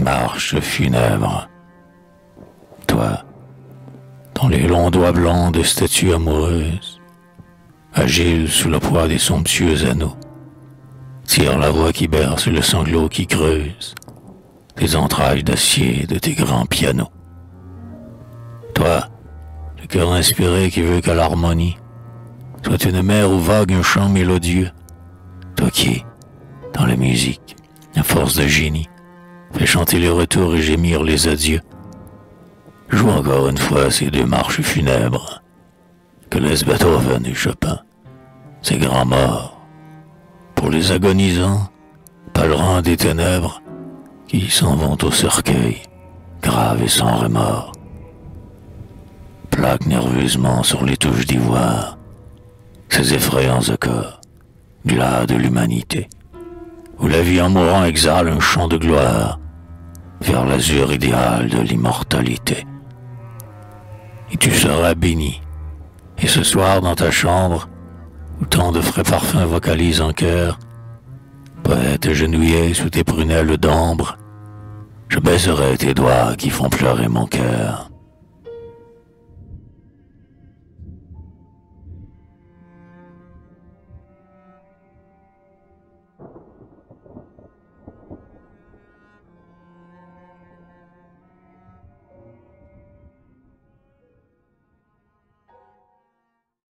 marches funèbres. Toi, dans les longs doigts blancs de statues amoureuses, agile sous le poids des somptueux anneaux, tire la voix qui berce le sanglot qui creuse les entrailles d'acier de tes grands pianos. Toi, le cœur inspiré qui veut qu'à l'harmonie soit une mer où vague un chant mélodieux, toi qui, dans la musique, à force de génie, fais chanter les retours et gémir les adieux. Joue encore une fois ces deux marches funèbres que laissent Beethoven et Chopin, ces grands morts, pour les agonisants, pèlerins des ténèbres, qui s'en vont au cercueil, graves et sans remords. Plaque nerveusement sur les touches d'ivoire, ces effrayants accords, glas de l'humanité, où la vie en mourant exhale un chant de gloire vers l'azur idéal de l'immortalité. Et tu seras béni, et ce soir dans ta chambre, où tant de frais parfums vocalisent en cœur, poète genouillé sous tes prunelles d'ambre, je baiserai tes doigts qui font pleurer mon cœur.